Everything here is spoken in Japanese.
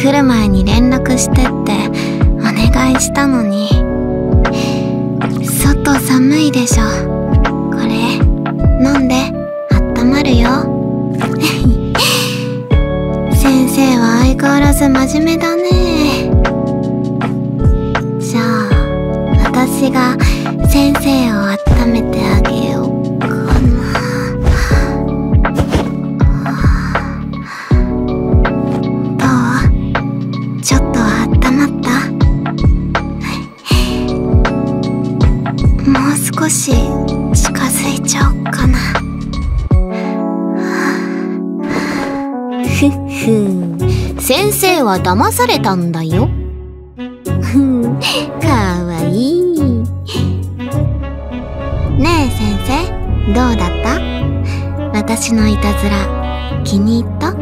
来る前に連絡してってお願いしたのに。外寒いでしょ。これ飲んで。あったまるよ。先生は相変わらず真面目だね。じゃあ私が先生を温少し近づいちゃおっかな。ふっふ先生は騙されたんだよ。ふんかわいい。ねえ先生どうだった？私のいたずら気に入った？